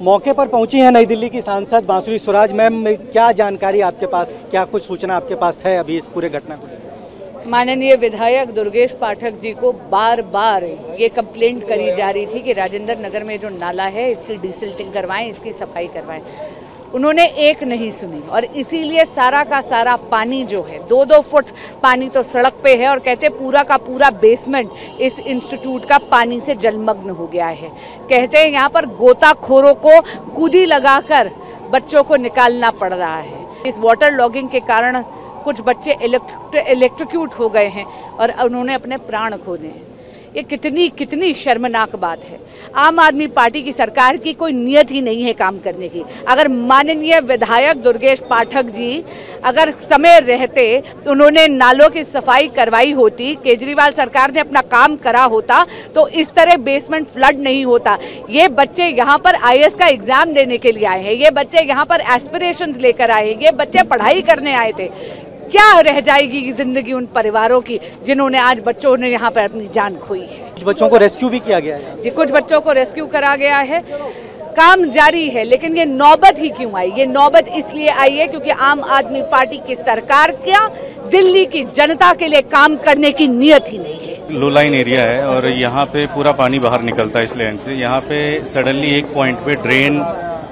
मौके पर पहुँची हैं नई दिल्ली की सांसद बांसुरी स्वराज। मैम, क्या जानकारी आपके पास? क्या कुछ सूचना आपके पास है अभी इस पूरे घटना को? माननीय विधायक दुर्गेश पाठक जी को बार बार ये कंप्लेंट करी जा रही थी कि राजेंद्र नगर में जो नाला है, इसकी डीसिल्टिंग करवाएँ, इसकी सफ़ाई करवाएँ। उन्होंने एक नहीं सुनी। और इसीलिए सारा का सारा पानी जो है, दो दो फुट पानी तो सड़क पे है और कहते पूरा का पूरा बेसमेंट इस इंस्टीट्यूट का पानी से जलमग्न हो गया है। कहते हैं यहाँ पर गोताखोरों को कूदी लगाकर बच्चों को निकालना पड़ रहा है। इस वाटर लॉगिंग के कारण कुछ बच्चे इलेक्ट्रिक्यूट हो गए हैं और उन्होंने अपने प्राण खो दिए हैं। ये कितनी कितनी शर्मनाक बात है। आम आदमी पार्टी की सरकार की कोई नियत ही नहीं है काम करने की। अगर माननीय विधायक दुर्गेश पाठक जी अगर समय रहते तो उन्होंने नालों की सफ़ाई करवाई होती, केजरीवाल सरकार ने अपना काम करा होता तो इस तरह बेसमेंट फ्लड नहीं होता। ये बच्चे यहाँ पर आईएएस का एग्ज़ाम देने के लिए आए हैं। ये बच्चे यहाँ पर एस्पिरेशंस लेकर आए हैं। ये बच्चे पढ़ाई करने आए थे। क्या रह जाएगी ज़िंदगी उन परिवारों की जिन्होंने आज बच्चों ने यहाँ पर अपनी जान खोई है? कुछ बच्चों को रेस्क्यू भी किया गया है। जी कुछ बच्चों को रेस्क्यू करा गया है। काम जारी है लेकिन ये नौबत ही क्यों आई? ये नौबत इसलिए आई है क्योंकि आम आदमी पार्टी की सरकार क्या दिल्ली की जनता के लिए काम करने की नीयत ही नहीं है। लो लाइन एरिया है और यहाँ पे पूरा पानी बाहर निकलता है इस लैंड से। यहाँ पे सडनली एक पॉइंट पे ड्रेन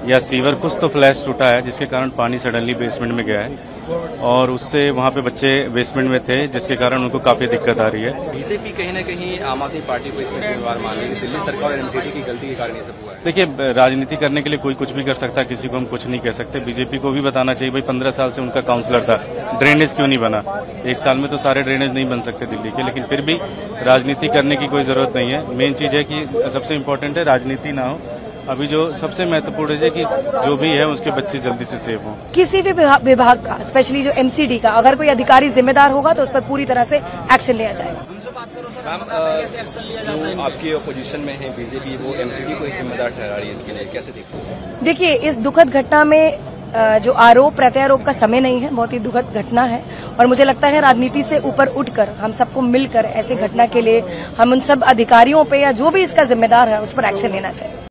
या सीवर कुछ तो फ्लैश टूटा है जिसके कारण पानी सडनली बेसमेंट में गया है। और उससे वहाँ पे बच्चे बेसमेंट में थे जिसके कारण उनको काफ़ी दिक्कत आ रही है। बीजेपी कहीं ना कहीं आम आदमी पार्टी को इसमें जिम्मेवार मान रही है। दिल्ली सरकार और एनसीटी की गलती के कारण ये सब हुआ है। देखिए राजनीति करने के लिए कोई कुछ भी कर सकता है किसी को हम कुछ नहीं कह सकते। बीजेपी को भी बताना चाहिए भाई पंद्रह साल से उनका काउंसलर था। ड्रेनेज क्यों नहीं बना? एक साल में तो सारे ड्रेनेज नहीं बन सकते दिल्ली के लेकिन फिर भी राजनीति करने की कोई ज़रूरत नहीं है। मेन चीज़ है कि सबसे इम्पोर्टेंट है राजनीति ना हो अभी जो सबसे महत्वपूर्ण है कि जो भी है उसके बच्चे जल्दी से सेव हों। किसी भी विभाग का स्पेशली जो एमसीडी का अगर कोई अधिकारी जिम्मेदार होगा तो उस पर पूरी तरह से एक्शन लिया जाएगा। मैम आपकी अपोजिशन में है बीजेपी वो एमसीडी को एक जिम्मेदार ठहरा रही है इसके लिए कैसे देखते देखिए इस दुखद घटना में जो आरोप प्रत्यारोप का समय नहीं है बहुत ही दुखद घटना है और मुझे लगता है राजनीति से ऊपर उठकर हम सबको मिलकर ऐसे घटना के लिए हम उन सब अधिकारियों पे या जो भी इसका जिम्मेदार है उस पर एक्शन लेना चाहिए।